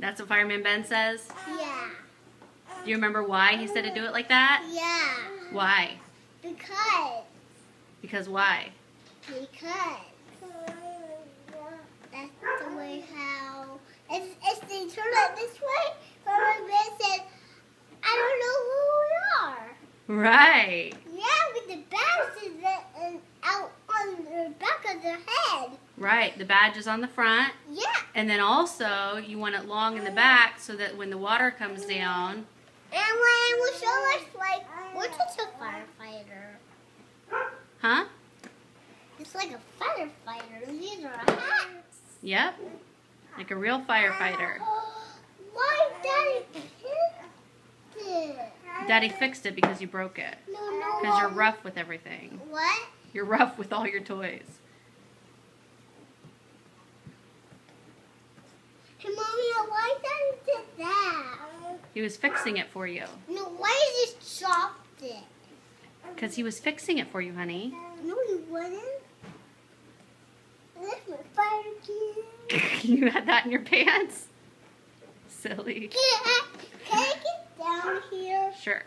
That's what Fireman Ben says? Yeah. Do you remember why he said to do it like that? Yeah. Why? Because. Because why? Because. That's the way how. If, if they turn it this way, Fireman Ben said, I don't know who we are. Right. Yeah, with the uh, out on the back of their head. Right. The badge is on the front. Yeah. And then also, you want it long in the back so that when the water comes down. And when it will show us, like, what's a firefighter? Huh? It's like a firefighter. These are hats. Yep. Like a real firefighter. Why Daddy fixed it? Daddy fixed it because you broke it. No, no. Because you're rough with everything. What? You're rough with all your toys. Hey, Mommy, why Daddy did that? He was fixing it for you. No, why he just chopped it? Because he was fixing it for you, honey. No, he wouldn't. That's my fire key. you had that in your pants? Silly. Can I, can I get down here? Sure.